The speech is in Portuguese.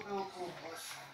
tudo por você.